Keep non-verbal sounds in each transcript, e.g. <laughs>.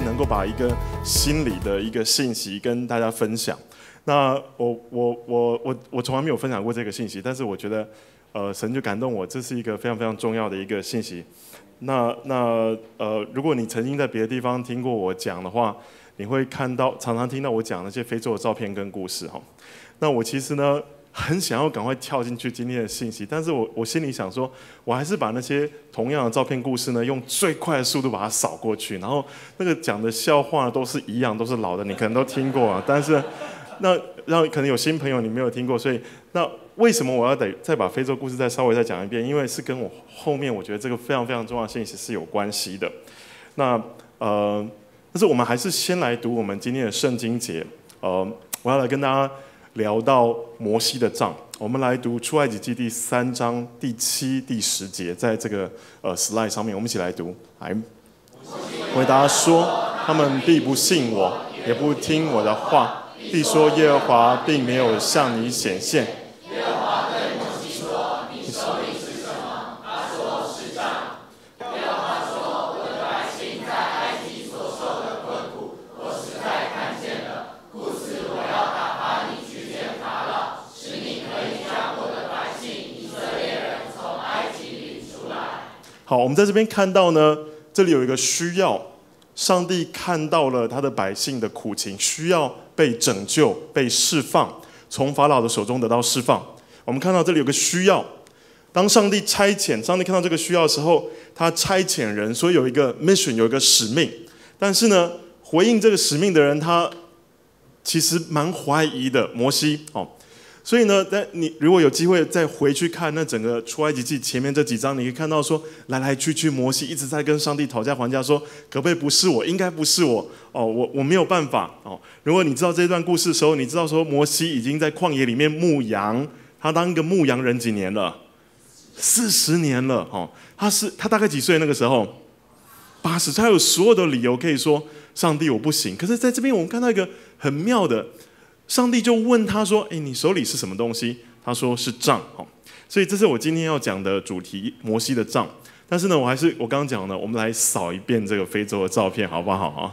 能够把一个心理的一个信息跟大家分享。那我我我我我从来没有分享过这个信息，但是我觉得，呃，神就感动我，这是一个非常非常重要的一个信息。那那呃，如果你曾经在别的地方听过我讲的话，你会看到常常听到我讲那些非洲的照片跟故事哈。那我其实呢，很想要赶快跳进去今天的信息，但是我我心里想说，我还是把那些同样的照片故事呢，用最快的速度把它扫过去。然后那个讲的笑话都是一样，都是老的，你可能都听过啊，但是。那让可能有新朋友你没有听过，所以那为什么我要得再把非洲故事再稍微再讲一遍？因为是跟我后面我觉得这个非常非常重要的信息是有关系的。那呃，但是我们还是先来读我们今天的圣经节。呃，我要来跟大家聊到摩西的账。我们来读出埃及记第三章第七、第十节，在这个呃 slide 上面，我们一起来读。来，回答说：他们必不信我，也不听我的话。必说耶和华并没有向你显现。耶和华对摩西说：“你手里是什么？”他说：“是杖。”耶和华说：“我的百姓在埃及所受的困苦，我实在看见了。故此，我要打发你去见法老，使你可以将我的百姓以色列人从埃及领出来。”好，我们在这边看到呢，这里有一个需要，上帝看到了他的百姓的苦情，需要。被拯救、被释放，从法老的手中得到释放。我们看到这里有个需要，当上帝差遣，上帝看到这个需要的时候，他差遣人，所以有一个 mission，有一个使命。但是呢，回应这个使命的人，他其实蛮怀疑的。摩西，哦。所以呢，但你如果有机会再回去看那整个出埃及记前面这几章，你可以看到说，来来去去，摩西一直在跟上帝讨价还价，说可不可以不是我，应该不是我哦，我我没有办法哦。如果你知道这段故事的时候，你知道说摩西已经在旷野里面牧羊，他当一个牧羊人几年了？四十年了哦。他是他大概几岁那个时候？八十，他有所有的理由可以说上帝我不行。可是在这边我们看到一个很妙的。上帝就问他说：“哎，你手里是什么东西？”他说：“是杖。”哦，所以这是我今天要讲的主题——摩西的杖。但是呢，我还是我刚刚讲的，我们来扫一遍这个非洲的照片，好不好啊？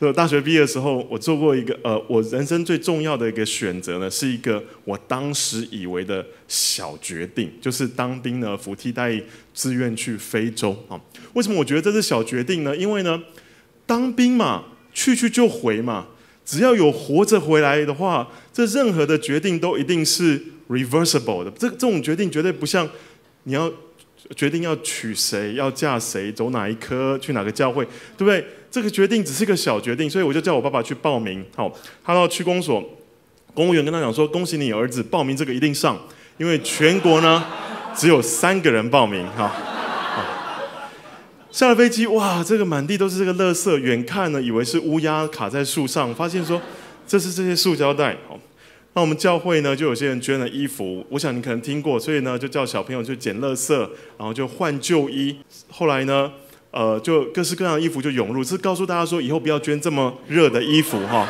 就大学毕业的时候，我做过一个呃，我人生最重要的一个选择呢，是一个我当时以为的小决定，就是当兵呢，服替代志愿去非洲啊。为什么我觉得这是小决定呢？因为呢，当兵嘛，去去就回嘛。只要有活着回来的话，这任何的决定都一定是 reversible 的。这这种决定绝对不像你要决定要娶谁、要嫁谁、走哪一科、去哪个教会，对不对？这个决定只是个小决定，所以我就叫我爸爸去报名。好，他到区公所，公务员跟他讲说：“恭喜你儿子报名，这个一定上，因为全国呢只有三个人报名。”哈。下了飞机，哇，这个满地都是这个垃圾，远看呢以为是乌鸦卡在树上，发现说这是这些塑胶袋。好，那我们教会呢就有些人捐了衣服，我想你可能听过，所以呢就叫小朋友去捡垃圾，然后就换旧衣。后来呢，呃，就各式各样的衣服就涌入，是告诉大家说以后不要捐这么热的衣服哈。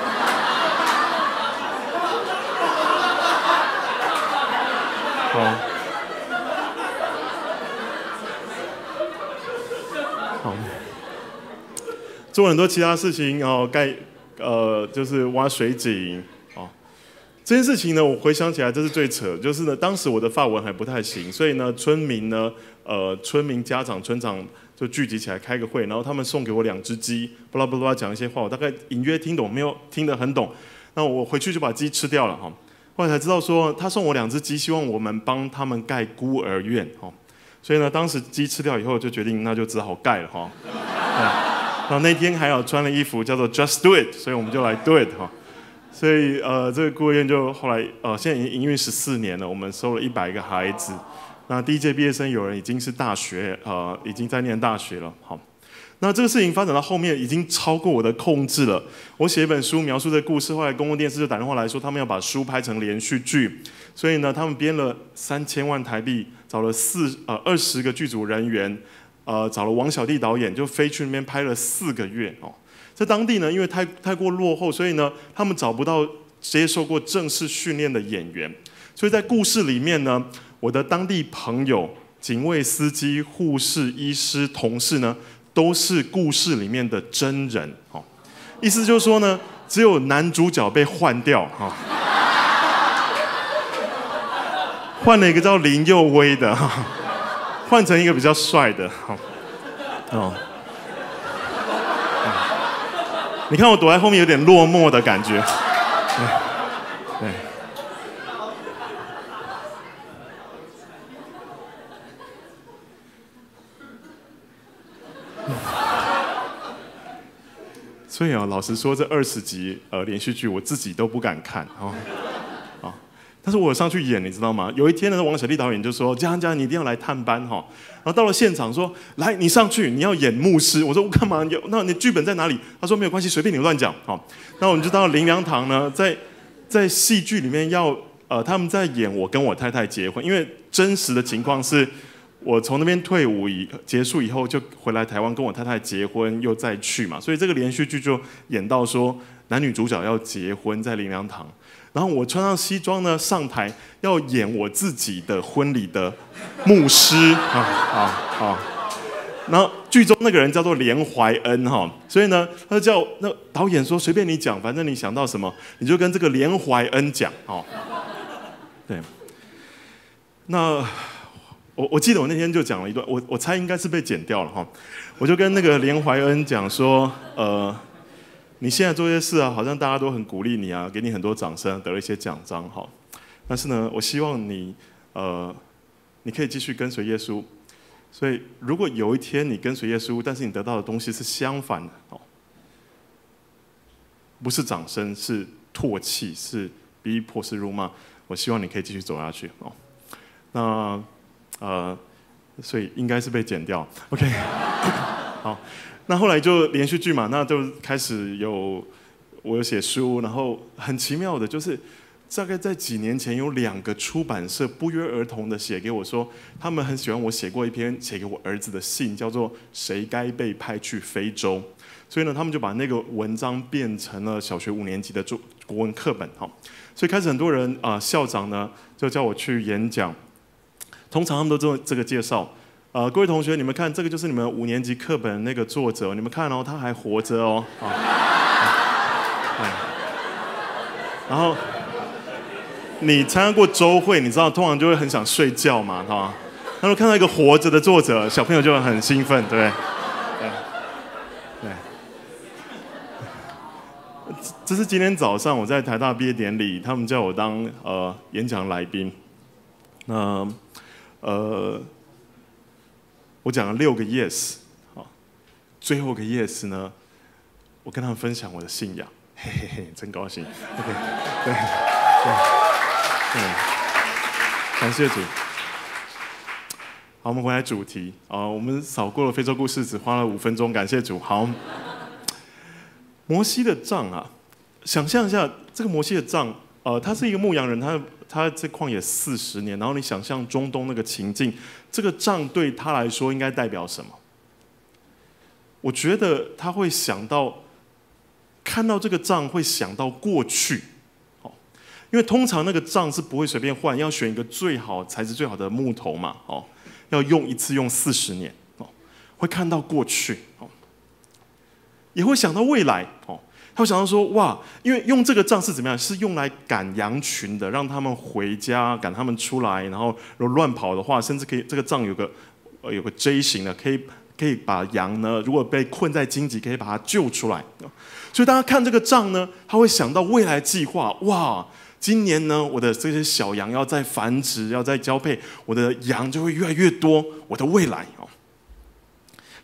做很多其他事情，然后盖，呃，就是挖水井，哦，这件事情呢，我回想起来，这是最扯，就是呢，当时我的发文还不太行，所以呢，村民呢，呃，村民家长、村长就聚集起来开个会，然后他们送给我两只鸡，巴拉巴拉讲一些话，我大概隐约听懂，没有听得很懂，那我回去就把鸡吃掉了，哈，后来才知道说，他送我两只鸡，希望我们帮他们盖孤儿院，哈，所以呢，当时鸡吃掉以后，就决定那就只好盖了，哈。然后那天还有穿了衣服叫做 Just Do It，所以我们就来 Do It 哈。所以呃，这个孤儿院就后来呃，现在已经营运十四年了，我们收了一百个孩子。那第一届毕业生有人已经是大学呃，已经在念大学了。好，那这个事情发展到后面已经超过我的控制了。我写一本书描述这故事，后来公共电视就打电话来说，他们要把书拍成连续剧。所以呢，他们编了三千万台币，找了四呃二十个剧组人员。呃，找了王小弟导演，就飞去那边拍了四个月哦。在当地呢，因为太太过落后，所以呢，他们找不到接受过正式训练的演员。所以在故事里面呢，我的当地朋友、警卫、司机、护士、医师、同事呢，都是故事里面的真人哦。意思就是说呢，只有男主角被换掉哈，换了一个叫林佑威的，换成一个比较帅的哦。你看我躲在后面有点落寞的感觉，对。所以啊，老实说，这二十集呃连续剧我自己都不敢看哦！但是我上去演，你知道吗？有一天呢，王小利导演就说：“嘉嘉，你一定要来探班哈。”然后到了现场说：“来，你上去，你要演牧师。”我说：“我干嘛？有？那你剧本在哪里？”他说：“没有关系，随便你乱讲。”好，那我们就到林良堂呢，在在戏剧里面要呃他们在演我跟我太太结婚，因为真实的情况是。我从那边退伍以结束以后，就回来台湾跟我太太结婚，又再去嘛，所以这个连续剧就演到说男女主角要结婚在林良堂，然后我穿上西装呢上台要演我自己的婚礼的牧师啊啊啊，然后剧中那个人叫做连怀恩哈，所以呢他就叫那导演说随便你讲，反正你想到什么你就跟这个连怀恩讲哦，对，那。我我记得我那天就讲了一段，我我猜应该是被剪掉了哈。我就跟那个连怀恩讲说，呃，你现在做些事啊，好像大家都很鼓励你啊，给你很多掌声，得了一些奖章哈。但是呢，我希望你呃，你可以继续跟随耶稣。所以如果有一天你跟随耶稣，但是你得到的东西是相反的哦，不是掌声，是唾弃，是逼迫，是辱骂，我希望你可以继续走下去哦。那。呃，所以应该是被剪掉。OK，好，那后来就连续剧嘛，那就开始有我有写书，然后很奇妙的就是，大概在几年前有两个出版社不约而同的写给我说，他们很喜欢我写过一篇写给我儿子的信，叫做《谁该被派去非洲》，所以呢，他们就把那个文章变成了小学五年级的中国文课本。哈，所以开始很多人啊，校长呢就叫我去演讲。通常他们都做这个介绍，呃，各位同学，你们看，这个就是你们五年级课本那个作者，你们看哦，他还活着哦，啊，然后你参加过周会，你知道通常就会很想睡觉嘛，哈，他说看到一个活着的作者，小朋友就会很兴奋，对，对，对，这是今天早上我在台大毕业典礼，他们叫我当呃演讲来宾，那。呃，我讲了六个 yes，好，最后个 yes 呢，我跟他们分享我的信仰，嘿嘿嘿，真高兴，OK，对，对，感谢主。好，我们回来主题啊，我们扫过了非洲故事，只花了五分钟，感谢主。好，摩西的杖啊，想象一下这个摩西的杖，呃，他是一个牧羊人，他。他在旷野四十年，然后你想象中东那个情境，这个杖对他来说应该代表什么？我觉得他会想到，看到这个杖会想到过去，哦，因为通常那个杖是不会随便换，要选一个最好材质最好的木头嘛，哦，要用一次用四十年，哦，会看到过去，哦，也会想到未来，哦。他会想到说：“哇，因为用这个杖是怎么样？是用来赶羊群的，让他们回家，赶他们出来。然后如果乱跑的话，甚至可以这个杖有个呃有个 J 型的，可以可以把羊呢，如果被困在荆棘，可以把它救出来。所以大家看这个杖呢，他会想到未来计划。哇，今年呢，我的这些小羊要在繁殖，要在交配，我的羊就会越来越多。我的未来哦，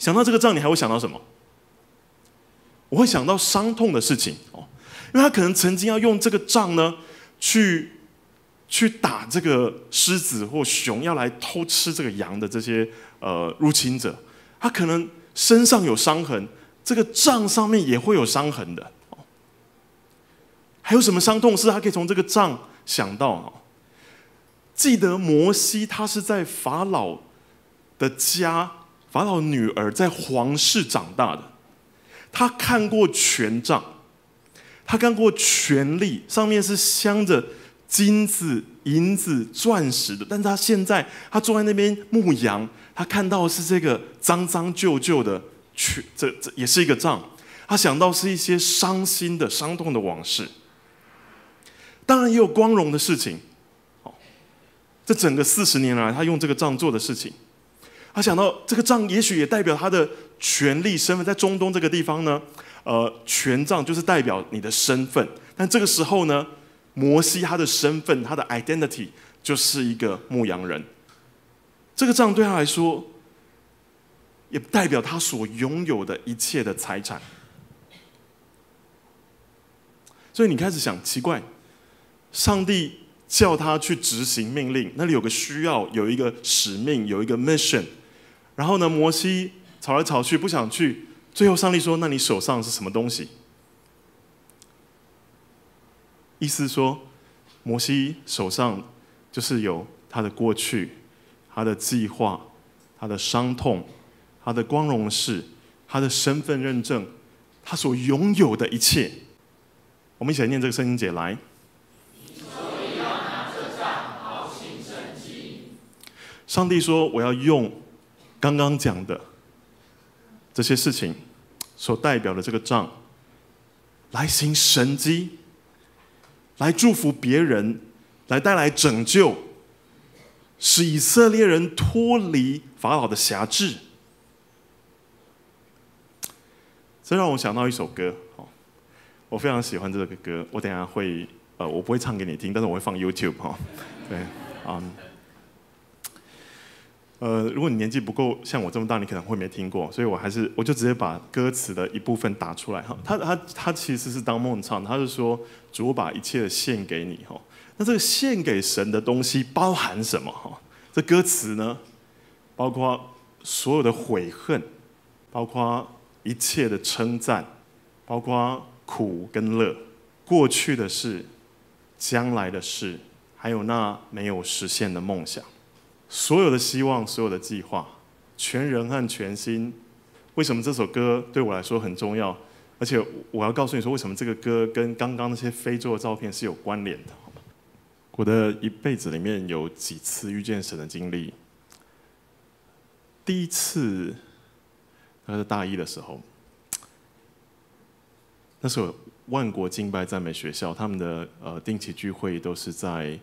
想到这个杖，你还会想到什么？”我会想到伤痛的事情哦，因为他可能曾经要用这个杖呢，去去打这个狮子或熊要来偷吃这个羊的这些呃入侵者，他可能身上有伤痕，这个杖上面也会有伤痕的哦。还有什么伤痛是他可以从这个杖想到哦？记得摩西他是在法老的家，法老女儿在皇室长大的。他看过权杖，他看过权力，上面是镶着金子、银子、钻石的。但他现在，他坐在那边牧羊，他看到的是这个脏脏旧旧的去这这也是一个账。他想到是一些伤心的、伤痛的往事，当然也有光荣的事情。好，这整个四十年来，他用这个账做的事情，他想到这个账也许也代表他的权力身份，在中东这个地方呢，呃，权杖就是代表你的身份。但这个时候呢，摩西他的身份，他的 identity 就是一个牧羊人。这个账对他来说，也代表他所拥有的一切的财产。所以你开始想，奇怪，上帝叫他去执行命令，那里有个需要，有一个使命，有一个 mission。然后呢，摩西吵来吵去不想去，最后上帝说：“那你手上是什么东西？”意思说，摩西手上就是有他的过去、他的计划、他的伤痛、他的光荣事、他的身份认证、他所拥有的一切。我们一起来念这个圣经节来。上帝说：“我要用刚刚讲的这些事情所代表的这个账，来行神迹，来祝福别人，来带来拯救，使以色列人脱离法老的辖制。”这让我想到一首歌。我非常喜欢这个歌，我等下会呃，我不会唱给你听，但是我会放 YouTube 哈。对，嗯，呃，如果你年纪不够像我这么大，你可能会没听过，所以我还是我就直接把歌词的一部分打出来哈。他他他其实是当梦唱，他是说主我把一切献给你哈。那这个献给神的东西包含什么哈？这歌词呢，包括所有的悔恨，包括一切的称赞，包括。苦跟乐，过去的事，将来的事，还有那没有实现的梦想，所有的希望，所有的计划，全人和全心。为什么这首歌对我来说很重要？而且我要告诉你说，为什么这个歌跟刚刚那些非洲的照片是有关联的？我的一辈子里面有几次遇见神的经历。第一次，那是大一的时候。那时候万国敬拜赞美学校，他们的呃定期聚会都是在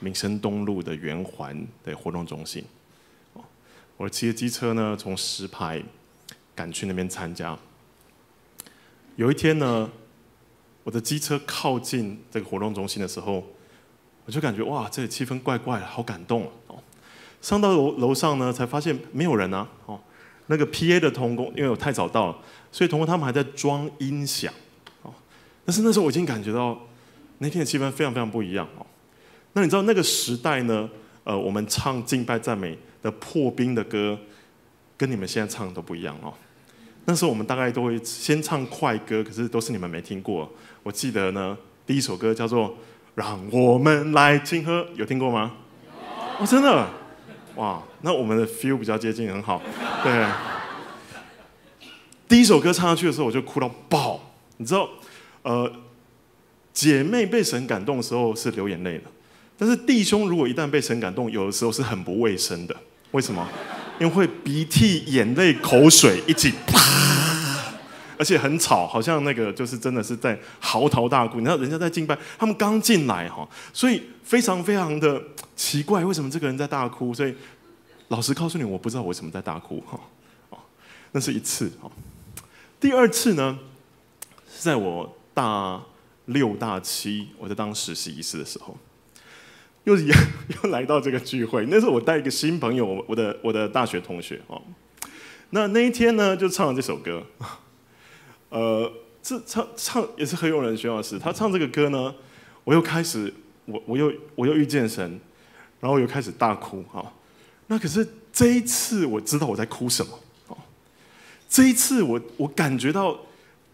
民生东路的圆环的活动中心。我骑着机车呢，从石牌赶去那边参加。有一天呢，我的机车靠近这个活动中心的时候，我就感觉哇，这里气氛怪怪的，好感动哦。上到楼楼上呢，才发现没有人啊。哦，那个 P.A. 的童工，因为我太早到了，所以童工他们还在装音响。哦但是那时候我已经感觉到那天的气氛非常非常不一样哦。那你知道那个时代呢？呃，我们唱敬拜赞美的破冰的歌，跟你们现在唱的都不一样哦。那时候我们大概都会先唱快歌，可是都是你们没听过。我记得呢，第一首歌叫做《让我们来庆贺》，有听过吗？哦，真的，哇，那我们的 feel 比较接近，很好。对，第一首歌唱上去的时候，我就哭到爆，你知道。呃，姐妹被神感动的时候是流眼泪的，但是弟兄如果一旦被神感动，有的时候是很不卫生的。为什么？因为会鼻涕、眼泪、口水一起啪，而且很吵，好像那个就是真的是在嚎啕大哭。你知道人家在敬拜，他们刚进来哈，所以非常非常的奇怪，为什么这个人在大哭？所以老实告诉你，我不知道为什么在大哭哈。哦，那是一次哈。第二次呢，是在我。大六大七，我在当实习医师的时候，又 <laughs> 又来到这个聚会。那时候我带一个新朋友，我的我的大学同学哦。那那一天呢，就唱了这首歌。呃，这唱唱也是很有人徐老师，他唱这个歌呢，我又开始我我又我又遇见神，然后又开始大哭啊。那可是这一次我知道我在哭什么哦。这一次我我感觉到。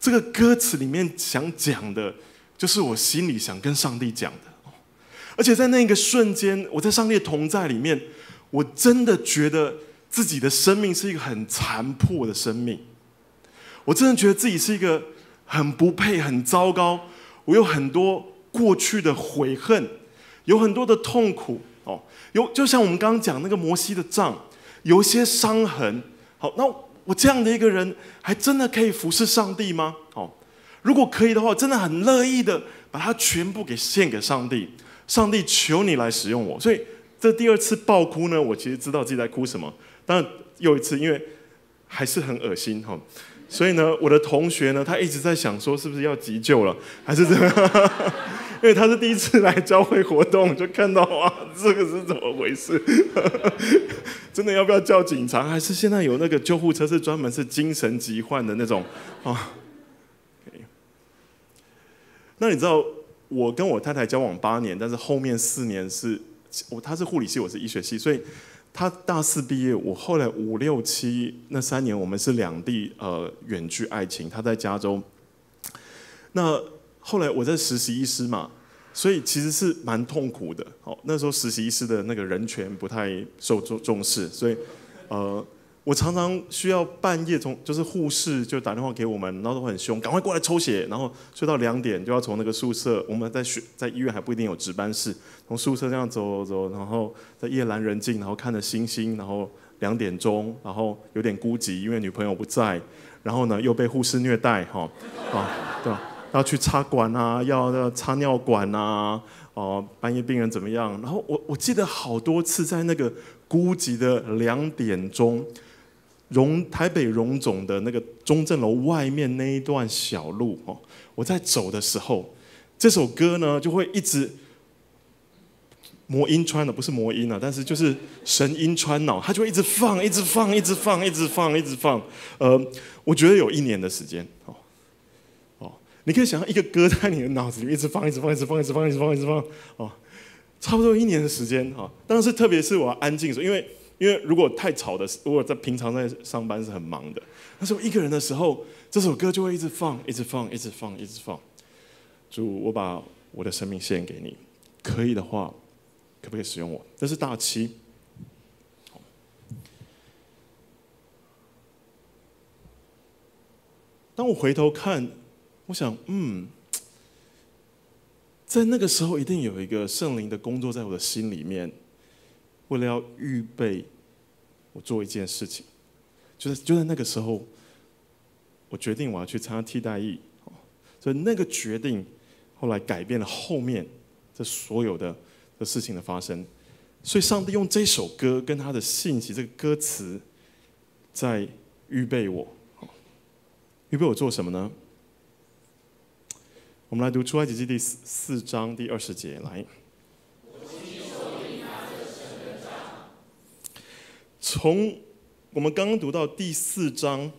这个歌词里面想讲的，就是我心里想跟上帝讲的，而且在那个瞬间，我在上帝同在里面，我真的觉得自己的生命是一个很残破的生命，我真的觉得自己是一个很不配、很糟糕，我有很多过去的悔恨，有很多的痛苦哦，有就像我们刚刚讲那个摩西的杖，有一些伤痕。好，那我这样的一个人，还真的可以服侍上帝吗？哦，如果可以的话，真的很乐意的把它全部给献给上帝。上帝，求你来使用我。所以这第二次爆哭呢，我其实知道自己在哭什么。但又一次，因为还是很恶心哈，所以呢，我的同学呢，他一直在想说，是不是要急救了，还是怎样？<laughs> 因为他是第一次来教会活动，就看到哇，这个是怎么回事？<laughs> 真的要不要叫警察？还是现在有那个救护车是专门是精神疾患的那种啊？那你知道我跟我太太交往八年，但是后面四年是我她是护理系，我是医学系，所以她大四毕业，我后来五六七那三年我们是两地呃远距爱情，她在加州，那。后来我在实习医师嘛，所以其实是蛮痛苦的。哦，那时候实习医师的那个人权不太受重重视，所以呃，我常常需要半夜从就是护士就打电话给我们，然后都很凶，赶快过来抽血，然后睡到两点就要从那个宿舍，我们在学在医院还不一定有值班室，从宿舍这样走走，然后在夜阑人静，然后看着星星，然后两点钟，然后有点孤寂，因为女朋友不在，然后呢又被护士虐待，哈，啊，对吧？要去插管啊，要要插尿管啊，哦，半夜病人怎么样？然后我我记得好多次在那个孤寂的两点钟，荣台北荣总的那个中正楼外面那一段小路哦，我在走的时候，这首歌呢就会一直魔音穿的，不是魔音啊，但是就是神音穿脑，它就会一直放，一直放，一直放，一直放，一直放。呃，我觉得有一年的时间哦哦。你可以想象一个歌在你的脑子里一直放，一直放，一直放，一直放，一直放，一直放，哦，差不多一年的时间哈。但是特别是我安静的时候，因为因为如果太吵的，如果在平常在上班是很忙的，但是我一个人的时候，这首歌就会一直放，一直放，一直放，一直放。主，我把我的生命献给你，可以的话，可不可以使用我？这是大七。当我回头看。我想，嗯，在那个时候一定有一个圣灵的工作在我的心里面，为了要预备我做一件事情，就是就在那个时候，我决定我要去参加替代役，所以那个决定后来改变了后面这所有的的事情的发生，所以上帝用这首歌跟他的信息，这个歌词，在预备我，预备我做什么呢？我们来读出埃及记第四四章第二十节，来。从我们刚刚读到第四章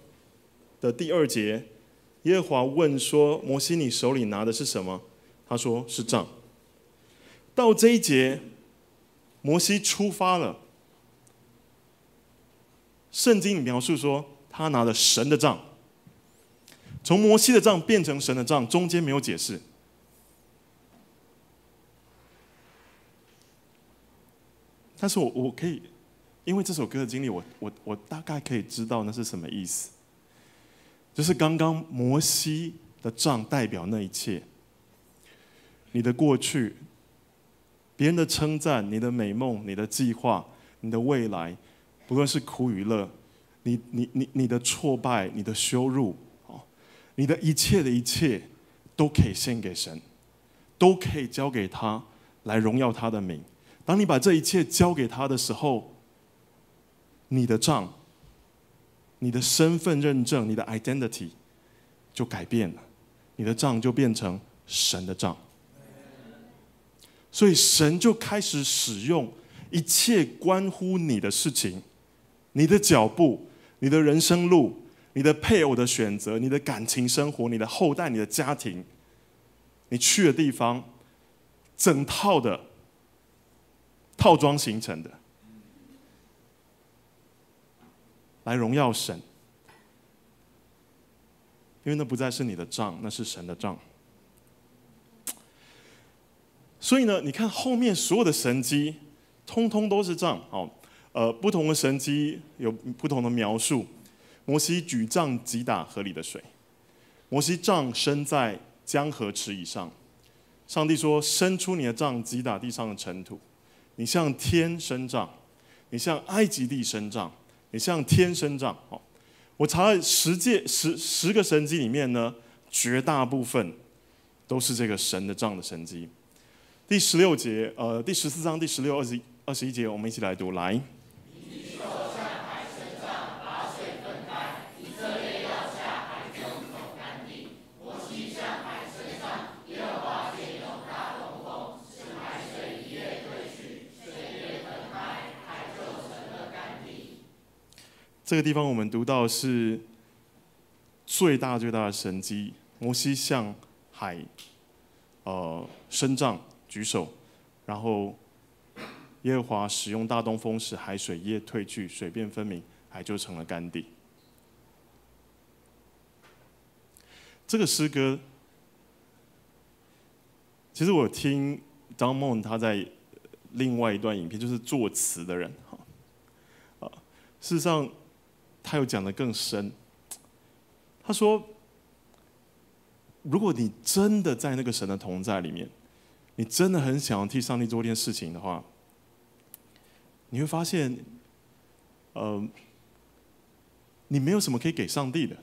的第二节，耶和华问说：“摩西，你手里拿的是什么？”他说：“是杖。”到这一节，摩西出发了。圣经里描述说，他拿了神的杖。从摩西的杖变成神的杖，中间没有解释。但是我我可以，因为这首歌的经历，我我我大概可以知道那是什么意思。就是刚刚摩西的杖代表那一切，你的过去，别人的称赞，你的美梦，你的计划，你的未来，不论是苦与乐，你你你你的挫败，你的羞辱哦。你的一切的一切都可以献给神，都可以交给他来荣耀他的名。当你把这一切交给他的时候，你的账、你的身份认证、你的 identity 就改变了，你的账就变成神的账。所以神就开始使用一切关乎你的事情，你的脚步、你的人生路。你的配偶的选择，你的感情生活，你的后代，你的家庭，你去的地方，整套的套装形成的，来荣耀神，因为那不再是你的账，那是神的账。所以呢，你看后面所有的神机，通通都是账哦。呃，不同的神机有不同的描述。摩西举杖击打河里的水，摩西杖伸在江河池以上。上帝说：“伸出你的杖击打地上的尘土，你向天伸杖，你向埃及地伸杖，你像天伸杖。”哦，我查了十届十十个神迹里面呢，绝大部分都是这个神的杖的神迹。第十六节，呃，第十四章第十六、二十、二十一节，我们一起来读。来。这个地方我们读到是最大最大的神迹，摩西向海，呃，伸杖举手，然后耶和华使用大东风使海水液退去，水变分明，海就成了干地。这个诗歌，其实我听张梦他在另外一段影片，就是作词的人，哈，啊，事实上。他又讲的更深。他说：“如果你真的在那个神的同在里面，你真的很想要替上帝做一件事情的话，你会发现，呃，你没有什么可以给上帝的，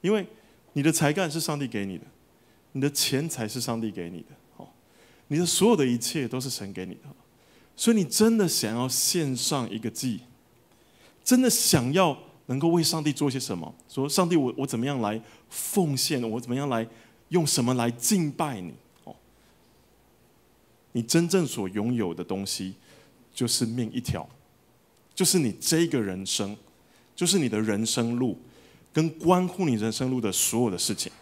因为你的才干是上帝给你的，你的钱财是上帝给你的，哦，你的所有的一切都是神给你的，所以你真的想要献上一个祭，真的想要。”能够为上帝做些什么？说上帝，我我怎么样来奉献？我怎么样来用什么来敬拜你？哦，你真正所拥有的东西就是命一条，就是你这个人生，就是你的人生路，跟关乎你人生路的所有的事情。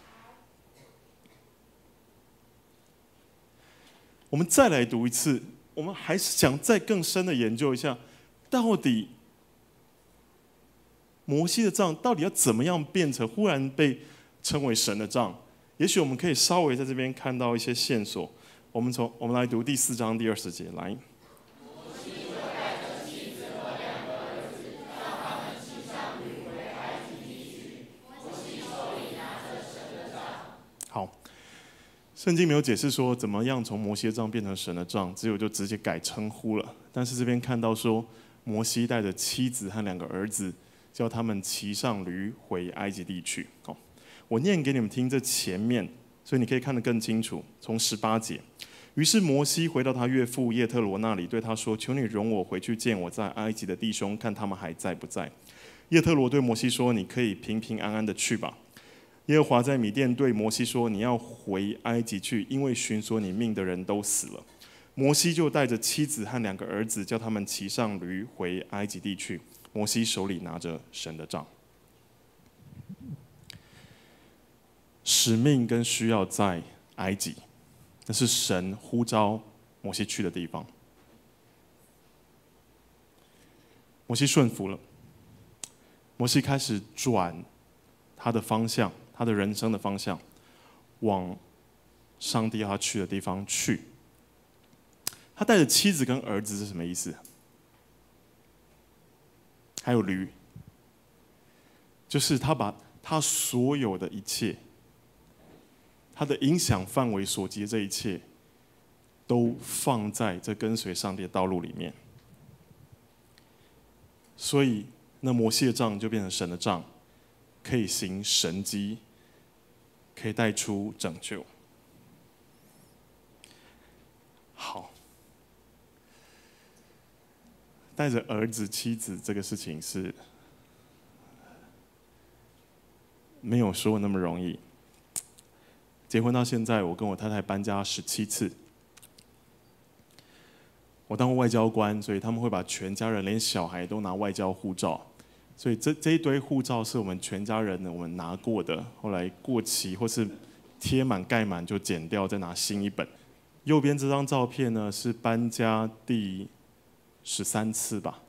我们再来读一次，我们还是想再更深的研究一下，到底。摩西的杖到底要怎么样变成忽然被称为神的杖？也许我们可以稍微在这边看到一些线索。我们从我们来读第四章第二十节来。好，圣经没有解释说怎么样从摩西的杖变成神的杖，只有就直接改称呼了。但是这边看到说，摩西带着妻子和两个儿子。叫他们骑上驴回埃及地去。哦，我念给你们听这前面，所以你可以看得更清楚。从十八节，于是摩西回到他岳父叶特罗那里，对他说：“求你容我回去见我在埃及的弟兄，看他们还在不在。”叶特罗对摩西说：“你可以平平安安的去吧。”耶和华在米甸对摩西说：“你要回埃及去，因为寻索你命的人都死了。”摩西就带着妻子和两个儿子，叫他们骑上驴回埃及地去。摩西手里拿着神的杖，使命跟需要在埃及，那是神呼召摩西去的地方。摩西顺服了，摩西开始转他的方向，他的人生的方向，往上帝要他去的地方去。他带着妻子跟儿子是什么意思？还有驴，就是他把他所有的一切，他的影响范围所及的这一切，都放在这跟随上帝的道路里面。所以，那摩西的杖就变成神的杖，可以行神迹，可以带出拯救。好。带着儿子、妻子这个事情是没有说那么容易。结婚到现在，我跟我太太搬家十七次。我当过外交官，所以他们会把全家人连小孩都拿外交护照，所以这这一堆护照是我们全家人我们拿过的，后来过期或是贴满盖满就剪掉，再拿新一本。右边这张照片呢是搬家第。十三次吧，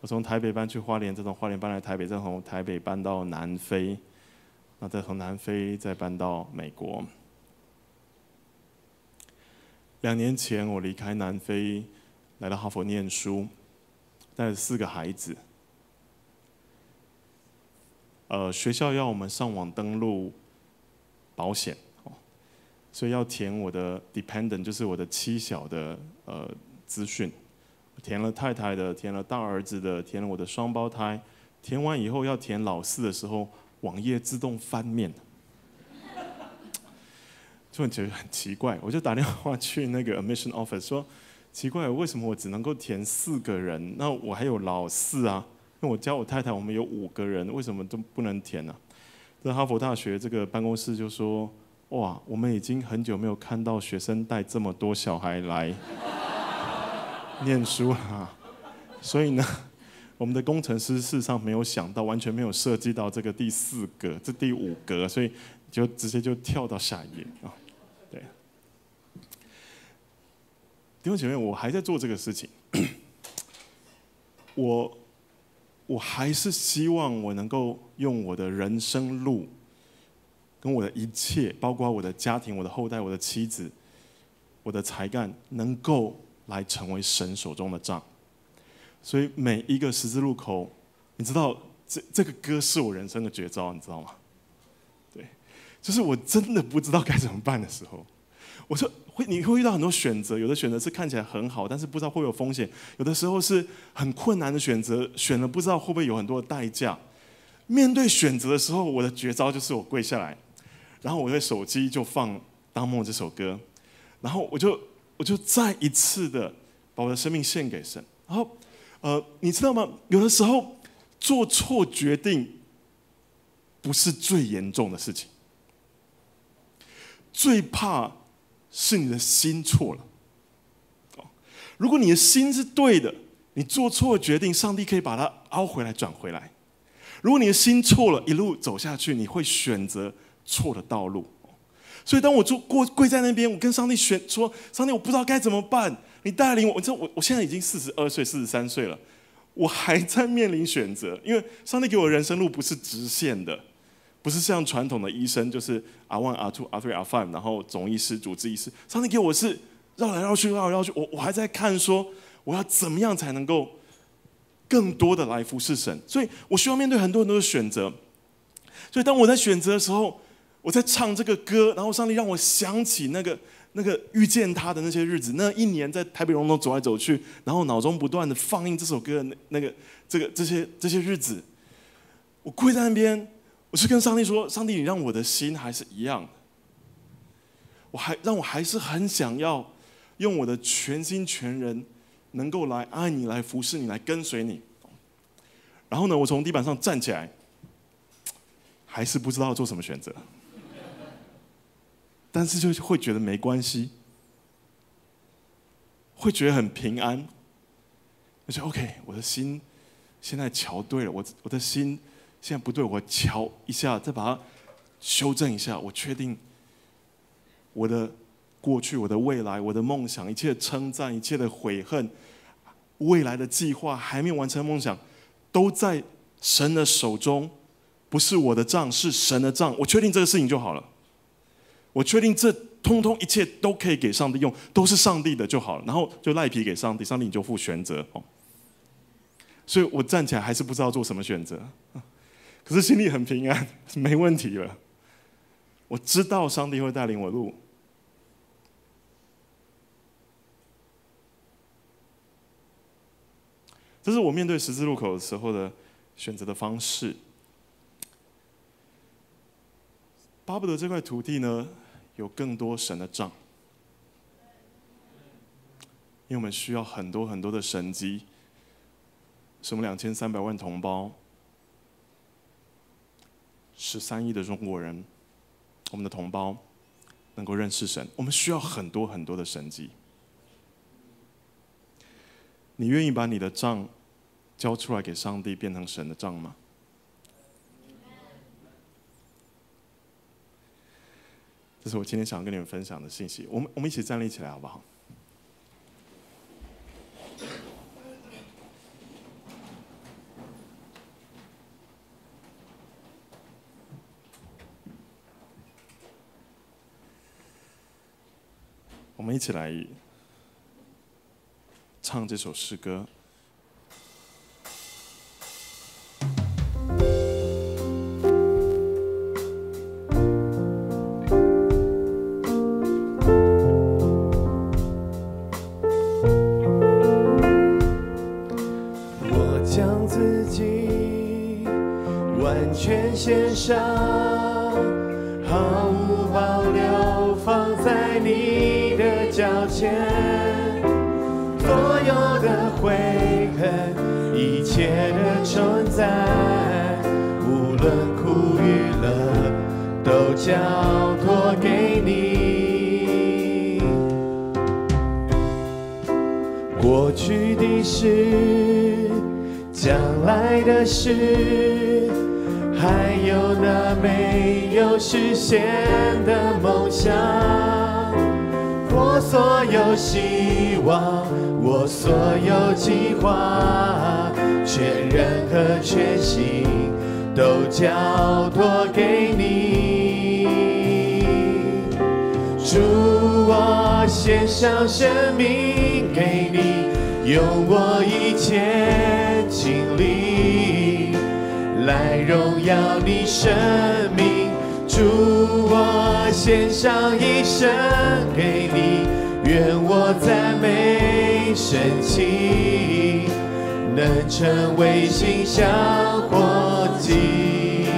我从台北搬去花莲，再从花莲搬来台北，再从台北搬到南非，那再从南非再搬到美国。两年前我离开南非，来到哈佛念书，带着四个孩子。呃，学校要我们上网登录保险，所以要填我的 dependent，就是我的妻小的呃资讯。填了太太的，填了大儿子的，填了我的双胞胎，填完以后要填老四的时候，网页自动翻面，就觉得很奇怪。我就打电话去那个 admission office 说，奇怪，为什么我只能够填四个人？那我还有老四啊，因为我教我太太，我们有五个人，为什么都不能填呢？那哈佛大学这个办公室就说，哇，我们已经很久没有看到学生带这么多小孩来念书啊，所以呢。<laughs> 我们的工程师事实上没有想到，完全没有涉及到这个第四格，这第五格，所以就直接就跳到下一页啊。对，弟兄姐妹，我还在做这个事情，<clears throat> 我我还是希望我能够用我的人生路，跟我的一切，包括我的家庭、我的后代、我的妻子、我的才干，能够来成为神手中的杖。所以每一个十字路口，你知道这这个歌是我人生的绝招，你知道吗？对，就是我真的不知道该怎么办的时候，我说会你会遇到很多选择，有的选择是看起来很好，但是不知道会有风险；有的时候是很困难的选择，选了不知道会不会有很多的代价。面对选择的时候，我的绝招就是我跪下来，然后我的手机就放《当梦》这首歌，然后我就我就再一次的把我的生命献给神，然后。呃，你知道吗？有的时候做错决定不是最严重的事情，最怕是你的心错了。如果你的心是对的，你做错决定，上帝可以把它凹回来、转回来。如果你的心错了，一路走下去，你会选择错的道路。所以，当我坐过跪在那边，我跟上帝选说：“上帝，我不知道该怎么办。”你带领我，知道我我现在已经四十二岁、四十三岁了，我还在面临选择，因为上帝给我的人生路不是直线的，不是像传统的医生，就是 R one、R two、R three、R five，然后总医师、主治医师。上帝给我是绕来绕去、绕来绕去，我我还在看说我要怎么样才能够更多的来服侍神，所以我需要面对很多很多的选择。所以当我在选择的时候，我在唱这个歌，然后上帝让我想起那个。那个遇见他的那些日子，那一年在台北龙洞走来走去，然后脑中不断的放映这首歌的，那那个这个这些这些日子，我跪在那边，我是跟上帝说：上帝，你让我的心还是一样，我还让我还是很想要用我的全心全人，能够来爱你，来服侍你，来跟随你。然后呢，我从地板上站起来，还是不知道做什么选择。但是就会觉得没关系，会觉得很平安。我说 OK，我的心现在瞧对了，我我的心现在不对，我瞧一下，再把它修正一下。我确定我的过去、我的未来、我的梦想、一切称赞、一切的悔恨、未来的计划、还没有完成的梦想，都在神的手中，不是我的账，是神的账。我确定这个事情就好了。我确定这通通一切都可以给上帝用，都是上帝的就好了，然后就赖皮给上帝，上帝你就负全责哦。所以我站起来还是不知道做什么选择，<laughs> 可是心里很平安，没问题了。我知道上帝会带领我路，这是我面对十字路口的时候的选择的方式。巴不得这块土地呢。有更多神的账，因为我们需要很多很多的神机，什么两千三百万同胞，十三亿的中国人，我们的同胞能够认识神，我们需要很多很多的神机。你愿意把你的账交出来给上帝，变成神的账吗？这是我今天想要跟你们分享的信息。我们我们一起站立起来，好不好？我们一起来唱这首诗歌。实现的梦想，我所有希望，我所有计划，全人和全心都交托给你。主，我献上生命给你，用我一切精力来荣耀你生命。主，我献上一生给你，愿我赞美神奇，能成为新香火祭。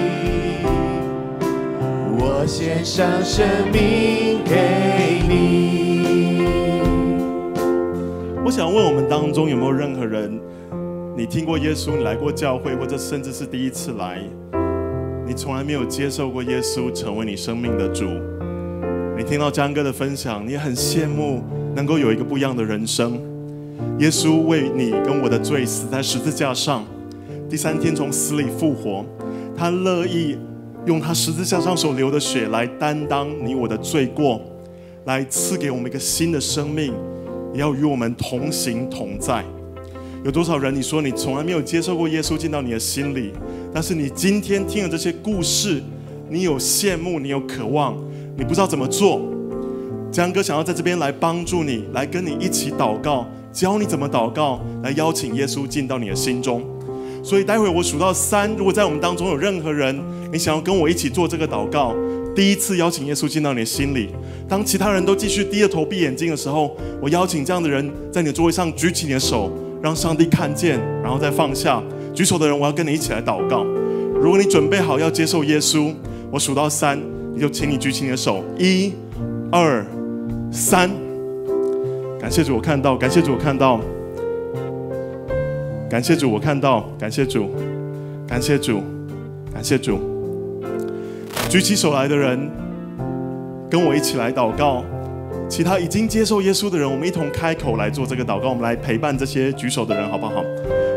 我献上生命给你。我想问我们当中有没有任何人，你听过耶稣，你来过教会，或者甚至是第一次来，你从来没有接受过耶稣成为你生命的主。你听到江哥的分享，你很羡慕能够有一个不一样的人生。耶稣为你跟我的罪死在十字架上，第三天从死里复活，他乐意用他十字架上所流的血来担当你我的罪过，来赐给我们一个新的生命，也要与我们同行同在。有多少人？你说你从来没有接受过耶稣进到你的心里，但是你今天听了这些故事，你有羡慕，你有渴望，你不知道怎么做。江哥想要在这边来帮助你，来跟你一起祷告，教你怎么祷告，来邀请耶稣进到你的心中。所以待会我数到三，如果在我们当中有任何人，你想要跟我一起做这个祷告，第一次邀请耶稣进到你的心里。当其他人都继续低着头闭眼睛的时候，我邀请这样的人在你的座位上举起你的手，让上帝看见，然后再放下。举手的人，我要跟你一起来祷告。如果你准备好要接受耶稣，我数到三，你就请你举起你的手，一、二、三。感谢主，我看到，感谢主，我看到。感谢主，我看到，感谢主，感谢主，感谢主。举起手来的人，跟我一起来祷告。其他已经接受耶稣的人，我们一同开口来做这个祷告。我们来陪伴这些举手的人，好不好？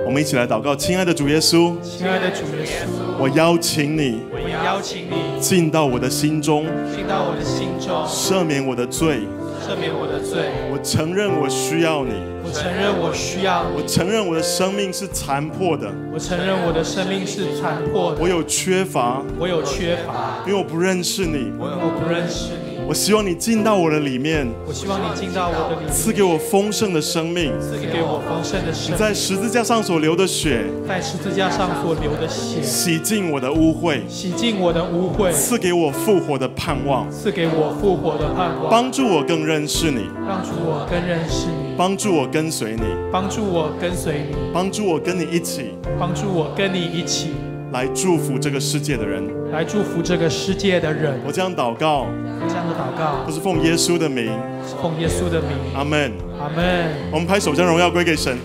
我们一起来祷告。亲爱的主耶稣，亲爱的主耶稣，我邀请你我邀请你进到我的心中，进到我的心中，赦免我的罪。赦免我的罪。我承认我需要你，我承认我需要我，承认我的生命是残破的，我承认我的生命是残破的，我有缺乏，我有缺乏，因为我不认识你。我不认识你。我希望你进到我的里面，我希望你进到我的里面，赐给我丰盛的生命。赐给我丰盛的生你在，十字架上所流的血，在十字架上所流的血，洗净我的污秽，洗净我的污秽，赐给我复活的盼望，赐给我复活的盼望，帮助我更认识你，帮助我更认识你，帮助我跟随你，帮助我跟随你，帮助我跟你一起帮助我跟你一起来祝福这个世界的人。来祝福这个世界的人。我这样祷告，这样的祷告都是奉耶稣的名，是奉耶稣的名，阿门。阿门。我们拍手将荣耀归给神。